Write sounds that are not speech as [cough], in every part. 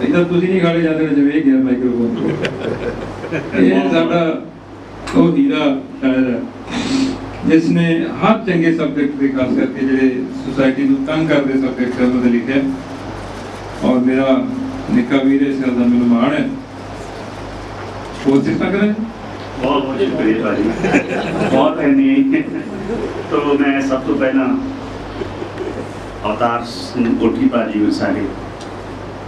ਨਹੀਂ ਤਾਂ ਤੁਸੀਂ ਨਹੀਂ ਗਾਲੇ ਜਾਂਦੇ ਵਿੱਚ ਵੇਖ ਗਿਆ ਮਾਈਕਰੋਫੋਨ ਇਹ ਸਾਡਾ ਉਹ ਹੀਰਾ ਸ਼ਾਇਰ ਹੈ ਜਿਸ ਨੇ ਹਰ ਚੰਗੇ ਸਬਜੈਕਟ ਦੇ ਖਾਸ ਕਰਕੇ ਜਿਹੜੇ ਸੁਸਾਇਟੀ ਨੂੰ ਤੰਗ ਕਰਦੇ ਸਬਜੈਕਟ ਉਹਨਾਂ ਦੇ ਲਿਖਿਆ। ਔਰ ਮੇਰਾ ਨਿੱਕਾ ਵੀਰ ਇਸ ਗੱਲ ਦਾ ਮੈਨੂੰ ਮਾਣ ਹੈ ਸੋਚ ਤੱਕ ਰਹੇ। ਬਹੁਤ ਬਹੁਤ ਸ਼ੁਕਰੀਆ ਭਾਜੀ ਬਹੁਤ ਨਹੀਂ ਤੋਂ ਮੈਂ ਸਭ ਤੋਂ ਪਹਿਲਾਂ ਅਵਤਾਰ ਸਿੰਘ ਕੋਠੀ ਭਾਜੀ ਨੂੰ ਸਾਡੇ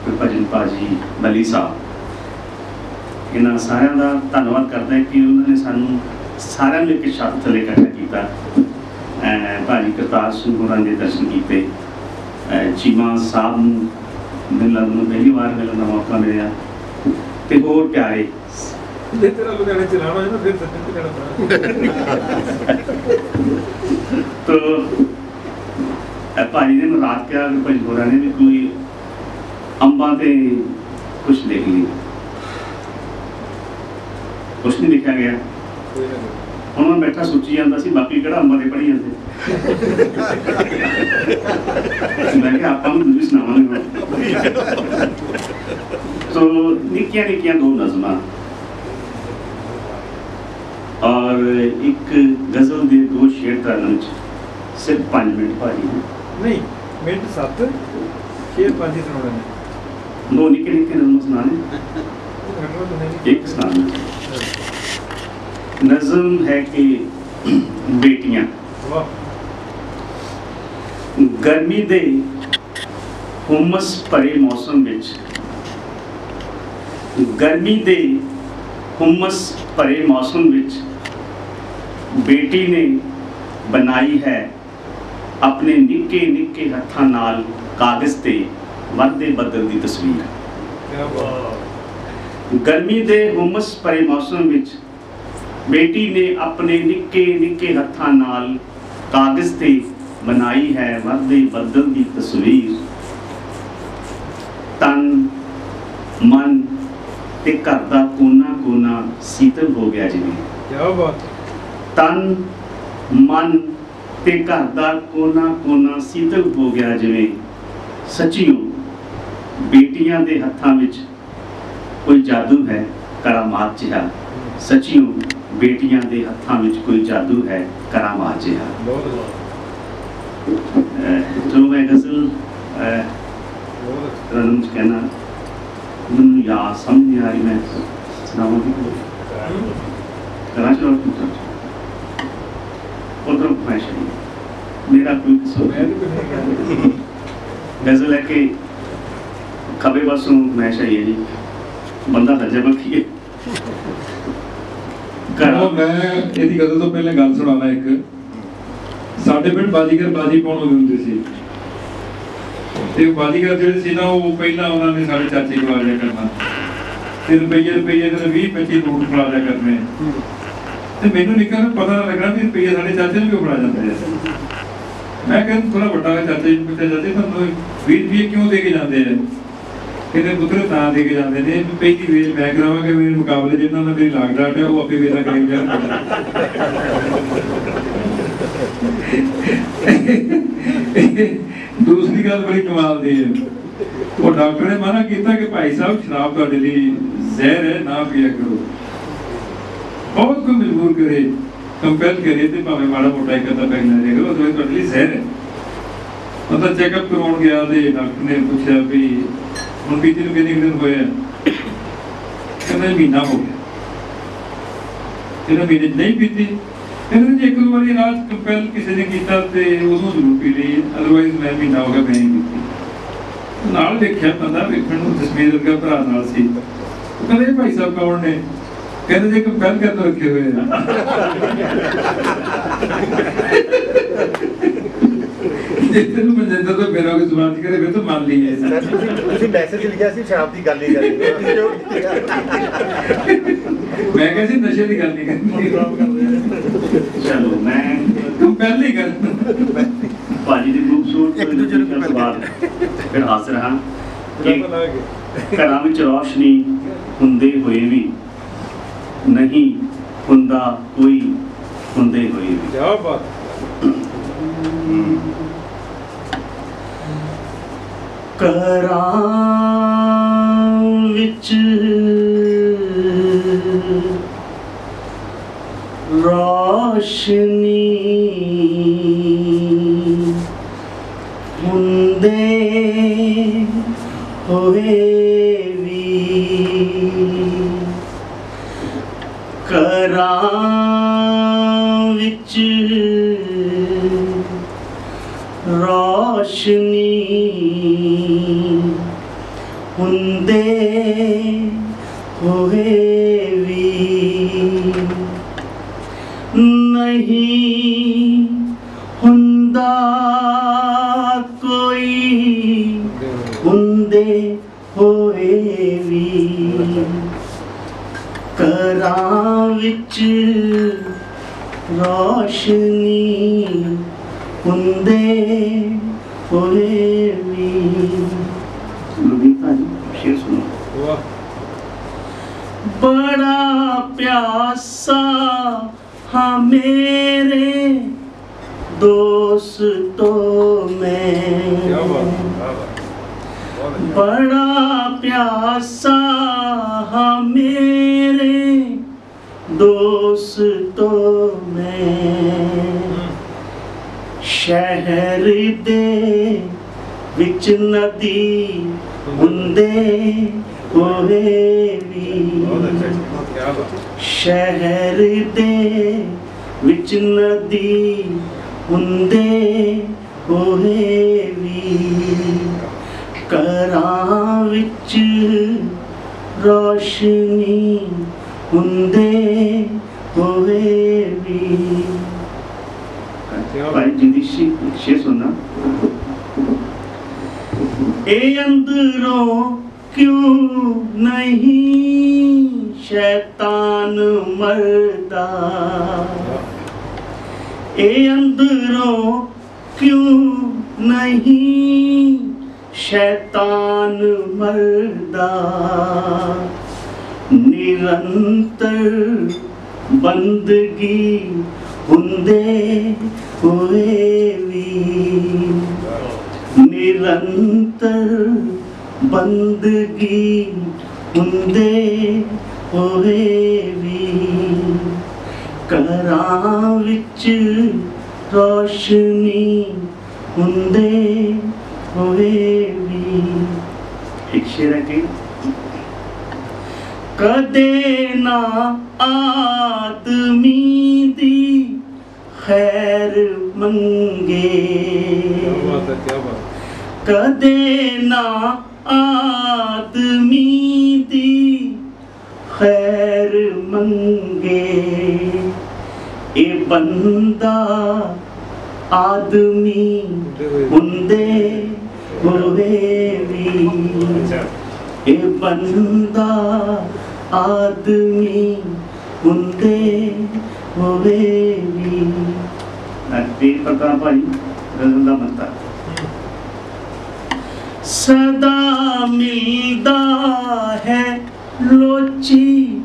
ਭਜਨ ਭਾਜੀ ਮਲੀ ਸਾਹਿਬ। ਇਹਨਾਂ ਸਾਰਿਆਂ ਦਾ ਧੰਨਵਾਦ ਕਰਦਾ ਹਾਂ ਕਿ ਉਹਨਾਂ ਨੇ ਸਾਨੂੰ ਸਾਰਿਆਂ ਨੂੰ ਇੱਕ ਛੱਤ ਥੱਲੇ ਇਕੱਠਾ ਕੀਤਾ। ਭਾਜੀ ਕਰਤਾਰ ਸਿੰਘ ਹੋਰਾਂ ਦੇ ਦਰਸ਼ਨ ਕੀਤੇ। ਚੀਮਾ ਸਾਹਿਬ ਨੂੰ ਮਿਲਣ ਨੂੰ ਪਹਿਲੀ ਵਾਰ ਮਿਲਣ ਦਾ ਮੌਕਾ ਮਿਲਿਆ। ਤੇ ਹੋਰ ਪਿਆਰੇ। ਜੇ ਤੇਰਾ ਲੁਧਿਆਣੇ ਚਲਾਣਾ ਹੈ ਨਾ ਫਿਰ ਸੱਜਣ ਤੇ तो ਇਹ ਭਾਈ ਨੇ ਮੈਨੂੰ ਰਾਤ ਕਿਹਾ ਕਿ ਭਾਈ ਹੋਰਾਂ ਨੇ ਵੀ ਕੋਈ ਅੰਬਾਂ ਤੇ ਕੁਝ ਲਿਖ ਲਈ ਕੁਛ ਨਹੀਂ ਲਿਖਿਆ ਗਿਆ। ਹੁਣ ਮੈਂ ਬੈਠਾ ਸੋਚੀ ਜਾਂਦਾ ਸੀ ਬਾਕੀ ਕਿਹੜਾ ਅੰਬਾਂ ਦੇ ਪੜ੍ਹੀ ਜਾਂਦੇ। ਮੈਂ ਕਿਹਾ ਆਪਾਂ ਨੂੰ ਦੂਜੀ ਸੁਣਾਵਾਂਗੇ ਤੋ ਨਿੱਕੀਆਂ ਨਿੱਕੀਆਂ ਦੋ ਨਜ਼ਮਾਂ। ਔਰ ਇੱਕ ਗਜ਼ਲ ਦੇ ਦੋ ਸ਼ੇਰ ਕਰਨ ਚ ਸਿਰਫ 5 ਮਿੰਟ ਭਾਜੀ ਨੇ। ਨਹੀਂ ਮਿੰਟ 7 6 5 ਹੀ ਸੁਣਾਉਣੇ ਨੇ। ਦੋ ਨਿੱਕੇ ਨਿੱਕੇ ਨਜ਼ਮ ਸੁਣਾਣੇ ਉਹ ਘਟਨਾ ਤਾਂ ਹੈ ਨਹੀਂ ਇੱਕ ਸੁਣਾਣਾ ਨਜ਼ਮ ਹੈ ਕਿ ਬੇਟੀਆਂ। ਗਰਮੀ ਦੇ ਹੁਮਸ ਭਰੇ ਮੌਸਮ ਵਿੱਚ, ਗਰਮੀ ਦੇ ਹੁਮਸ ਭਰੇ ਮੌਸਮ ਵਿੱਚ ਬੇਟੀ ਨੇ ਬਣਾਈ ਹੈ ਆਪਣੇ ਨਿੱਕੇ ਨਿੱਕੇ ਹੱਥਾਂ ਨਾਲ ਕਾਗਜ਼ ਤੇ ਵਰਦੇ ਬੱਦਲ ਦੀ ਤਸਵੀਰ। ਗਰਮੀ ਦੇ ਹੁਮਸ ਭਰੇ ਮੌਸਮ ਵਿੱਚ ਬੇਟੀ ਨੇ ਆਪਣੇ ਨਿੱਕੇ ਨਿੱਕੇ ਹੱਥਾਂ ਨਾਲ ਕਾਗਜ਼ ਤੇ ਬਣਾਈ ਹੈ ਵਰਦੇ ਬੱਦਲ ਦੀ ਤਸਵੀਰ। ਤਨ ਮਨ ਤੇ ਘਰ ਦਾ ਕੋਨਾ ਕੋਨਾ ਸੀਤਲ ਹੋ ਗਿਆ ਜਿਵੇਂ। ਕੀ ਬਾਤ। ਤਨ ਮਨ ਤੇ ਘਰ ਦਾ ਕੋਨਾ ਕੋਨਾ ਸੀਤਲ ਹੋ ਗਿਆ ਜਿਵੇਂ। ਸੱਚੀਓ ਬੇਟੀਆਂ ਦੇ ਹੱਥਾਂ ਵਿੱਚ ਕੋਈ ਜਾਦੂ ਹੈ? ਕਰਾਮਾਤ ਜਿਹਾ। ਸੱਚੀਓ ਬੇਟੀਆਂ ਦੇ ਹੱਥਾਂ ਵਿੱਚ ਕੋਈ ਜਾਦੂ ਹੈ? ਕਰਾਮਾਤ ਜਿਹਾ। ਬਹੁਤ ਬਹੁਤ ਅਹ ਜੋ ਮੈਂ ਗਜ਼ਲ ਰਨਮ ਕਹਿਣਾ ਮੈਨੂੰ ਯਾਦ ਸਮਝ ਨਹੀਂ ਆ ਰਹੀ ਮੈਂ ਸੁਣਾਵਾਂ ਕਿ ਕਰਾਂ ਚਲੋ ਉਧਰ ਮੈਂ ਸ਼ਰੀ ਮੇਰਾ ਕੋਈ ਕਸੂਰ ਮੈਂ ਨਹੀਂ ਤਾਂ ਕੁਝ ਨਹੀਂ ਗਜ਼ਲ ਹੈ ਕਿ ਖੱਬੇ ਪਾਸੋਂ ਮੈਂ ਸ਼ਰੀ ਜੀ। ਬੰਦਾ ਸੱਜੇ ਬੱਖੀ ਹੈ ਕਰੋ ਮੈਂ ਇਹਦੀ ਗੱਲ ਤੋਂ ਪਹਿਲਾਂ ਗੱਲ ਸੁਣਾਉਣਾ ਇੱਕ। ਸਾਡੇ ਪਿੰਡ ਬਾਜੀਗਰ ਬਾਜੀ ਪਾਉਣ ਹੁੰਦੇ ਸੀ। ਤੇ ਬਾਜੀਗਰ ਜਿਹੜੇ ਸੀ ਨਾ, ਉਹ ਪਹਿਲਾਂ ਉਹਨਾਂ ਨੇ ਸਾਡੇ ਚਾਚੇ ਕੋਲ ਆ ਕਰਨਾ। ਤੇ ਰੁਪਈਏ ਰੁਪਈਏ ਦੇ 20 25 ਨੋਟ ਫੜਾ ਜਾਇਆ ਕਰਨੇ। ਤੇ ਮੈਨੂੰ ਨਿੱਕਾ ਨੂੰ ਪਤਾ ਨਾ ਲੱਗਣਾ ਵੀ ਰੁਪਈਏ ਸਾਡੇ ਚਾਚੇ ਨੂੰ ਕਿਉਂ ਫੜਾ ਜਾਂਦੇ ਆ। ਮੈਂ ਕਹਿੰਦਾ ਥੋੜਾ ਵੱਡਾ ਚਾਚੇ ਨੂੰ ਪੁੱਛਿਆ ਜਾਂਦੇ ਤੁਹਾਨੂੰ 20 ਰੁਪਈਏ ਕਿਉਂ ਦੇ ਕੇ ਜਾਂਦੇ ਆ? ਕਿਤੇ ਪੁੱਤਰ ਤਾਂ ਦੇ ਜਾਂਦੇ ਨੇ, ਵੀ ਪਹਿਲੀ ਵੇਰ ਮੈਂ ਕਰਾਵਾਂਗਾ, ਮੇਰੇ ਮੁਕਾਬਲੇ ਜਿਹਨਾਂ ਨਾਲ ਮੇਰੀ ਲਾਗ ਡਾਟ ਹੈ, ਉਹ ਆਪੇ ਵੇਰਾ ਕਰੀ ਜਾਣ। ਦੂਸਰੀ ਗੱਲ ਬੜੀ ਕਮਾਲ ਦੀ ਹੈ। ਉਹ ਡਾਕਟਰ ਨੇ ਮਨਾ ਕੀਤਾ ਕਿ ਭਾਈ ਸਾਹਿਬ, ਸ਼ਰਾਬ ਤੁਹਾਡੇ ਲਈ ਜ਼ਹਿਰ ਹੈ, ਨਾ ਪੀਆ ਕਰੋ। ਬਹੁਤ ਕੋ ਮਜਬੂਰ ਕਰੇ ਕੰਪੈਲ ਕਰੇ ਤੇ ਭਾਵੇਂ ਮਾੜਾ ਮੋਟਾ ਇੱਕ ਅੱਧਾ ਪੈਗ ਲੈ ਜਾਏਗਾ ਉਹ ਤੁਹਾਡੇ ਲਈ ਜ਼ਹਿਰ ਹੈ। ਮਤਲਬ ਚੈੱਕਅਪ ਕਰਾਉਣ ਗਿਆ ਤੇ ਡਾਕਟਰ ਨੇ ਪੁੱਛਿਆ ਵੀ ਹੁਣ ਪੀਤੀ ਨੂੰ ਕਿੰਨੇ ਦਿਨ ਹੋਏ ਆ। ਕਹਿੰਦਾ ਮਹੀਨਾ ਹੋ ਗਿਆ। ਇਹਨੇ ਮਹੀਨੇ ਨਹੀਂ ਪੀਤੀ ਕਹਿੰਦੇ ਜੇ ਇੱਕ ਵਾਰੀ ਰਾਤ ਕੰਪੈਲ ਕਿਸੇ ਨੇ ਕੀਤਾ ਤੇ ਉਦੋਂ ਜ਼ਰੂਰ ਪੀ ਲਈ। ਅਦਰਵਾਈਜ਼ ਮੈਂ ਮਹੀਨਾ ਹੋ ਗਿਆ, ਮੈਂ ਨਹੀਂ ਪੀਤੀ। ਨਾਲ ਦੇਖਿਆ ਬੰਦਾ, ਵੇਖਣ ਨੂੰ ਜਸਮੀਰ ਵਰਗਾ ਭਰਾ ਨਾਲ ਸੀ। ਕਹਿੰਦੇ ਭਾਈ ਸਾਹਿਬ ਕੌਣ ਨੇ? ਕਹਿੰਦੇ ਜੇ ਕੰਪੈਲ ਕਰ ਰੱਖੇ ਹੋਏ ਆ। ਜੇ ਤੈਨੂੰ ਮਨਜਿੰਦਰ ਤੋਂ ਮੇਰਾ ਕੋਈ ਜ਼ੁਬਾਨ ਚ ਕਰੇ ਫਿਰ ਤਾਂ ਮੰਨ ਲਈਏ ਤੁਸੀਂ ਤੁਸੀਂ ਮੈਸੇਜ ਲਿਖਿਆ ਸੀ ਸ਼ਰਾਬ ਦੀ ਗੱਲ ਹੀ ਕਰੀ [laughs] ਮੈਂ ਕਿਹਾ ਸੀ ਨਸ਼ੇ ਦੀ ਗੱਲ ਨਹੀਂ ਕਰਨੀ। ਚਲੋ ਮੈਂ ਕੰਪੈਲ ਨਹੀਂ ਕਰਨਾ ਭਾਜੀ ਦੀ ਖੂਬਸੂਰਤ ਇੱਕ ਦੂਜੇ ਨੂੰ ਗੱਲ ਤੋਂ ਬਾਅਦ ਫਿਰ ਹਾਜ਼ਰ ਹਾਂ। ਘਰਾਂ ਵਿੱਚ ਰੌਸ਼ਨੀ ਹੁੰਦੇ ਹੋਏ ਵੀ ਨਹੀਂ ਹੁੰਦਾ ਕੋਈ ਹੁੰਦੇ ਹੋਏ ਵੀ। ਕੀ ਬਾਤ। ਕਰਾਂ ਵਿੱਚ ਰੋਸ਼ਨੀ ਹੁੰਦੇ ਹੋਏ ਵੀ ਕਰਾਂ ਵਿੱਚ ਰੋ ਰੋਸ਼ਨੀ ਹੁੰਦੇ ਹੋਏ ਵੀ ਨਹੀਂ ਹੁੰਦਾ ਕੋਈ ਹੁੰਦੇ ਹੋਏ ਵੀ ਕਰਾਂ ਵਿੱਚ ਰੋਸ਼ਨੀ ਭਾਜੀ ਸ਼ੇਰ ਸੁਣੋ ਬੜਾ ਪਿਆਸਾ ਹਾਂ ਮੇਰੇ ਦੋਸਤੋ ਮੈਂ ਬੜਾ ਪਿਆਸਾ ਹਾਂ ਮੇਰੇ ਦੋਸਤੋ ਮੈਂ ਸ਼ਹਿਰ ਦੇ ਵਿੱਚ ਨਦੀ ਹੁੰਦੇ ਹੋਏ ਵੀ ਸ਼ਹਿਰ ਦੇ ਵਿੱਚ ਨਦੀ ਹੁੰਦੇ ਹੋਏ ਵੀ ਕਰਾਂ ਵਿੱਚ ਰੋਸ਼ਨੀ ਹੁੰਦੇ ਹੋਏ ਵੀ। ਭਾਈ ਜੀ ਦੀ ਸ਼ੇ ਸ਼ੇ ਸੁਣਾ ਇਹ ਅੰਦਰੋਂ ਕਿਉਂ ਨਹੀਂ ਸ਼ੈਤਾਨ ਮਰਦਾ? ਇਹ ਅੰਦਰੋਂ ਕਿਉਂ ਨਹੀਂ ਸ਼ੈਤਾਨ ਮਰਦਾ? ਨਿਰੰਤਰ ਬੰਦਗੀ ਹੁੰਦੇ ਹੋਏ ਵੀ ਨਿਰੰਤਰ ਬੰਦਗੀ ਹੁੰਦੇ ਹੋਏ ਵੀ ਕਰਾਂ ਵਿੱਚ ਰੋਸ਼ਨੀ ਹੁੰਦੇ ਹੋਏ ਵੀ ਇੱਕ ਸ਼ੇਰ ਹੈ ਕਿ ਕਦੇ ਨਾ ਆਦਮੀ ਦੀ ਖੈਰ ਮੰਗੇ ਕਦੇ ਨਾ ਆਦਮੀ ਦੀ ਖੈਰ ਮੰਗੇ ਇਹ ਬੰਦਾ ਆਦਮੀ ਹੁੰਦੇ ਹੋਵੇ ਵੀ ਇਹ ਬੰਦਾ ਆਦਮੀ ਹੁੰਦੇ ਹੋਵੇ ਵੀ ਨੱਤੀ ਪਤਾ ਭਾਈ ਰਜ਼ਨ ਦਾ ਮੰਤਾ ਸਦਾ ਮਿਲਦਾ ਹੈ ਲੋਚੀ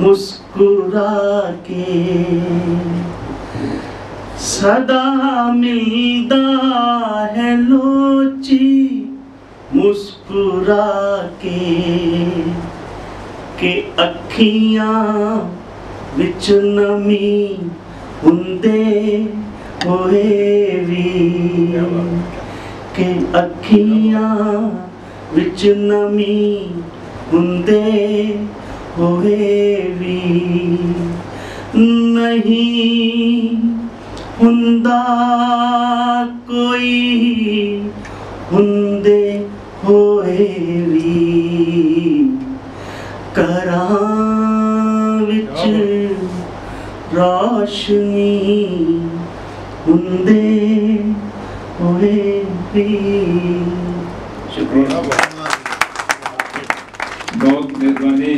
ਮੁਸਕਰਾ ਕੇ ਸਦਾ ਮਿਲਦਾ ਹੈ ਲੋਚੀ ਮੁਸਕਰਾ ਕੇ ਕਿ ਅੱਖੀਆਂ ਵਿੱਚ ਨਮੀ ਹੁੰਦੇ ਹੋਏ ਵੀ ਕਿ ਅੱਖੀਆਂ ਵਿੱਚ ਨਮੀ ਹੁੰਦੇ ਹੋਏ ਵੀ ਨਹੀਂ ਹੁੰਦਾ ਕੋਈ ਹੁੰਦੇ ਹੋਏ ਵੀ। ਕਰਾਂ ਵਿੱਚ ਰੋਸ਼ਨੀ ਹੁੰਦੇ ਹੋਏ ਵੀ ਸ਼ੁਕਰੀਆ ਬਹੁਤ ਮਿਹਰਬਾਨੀ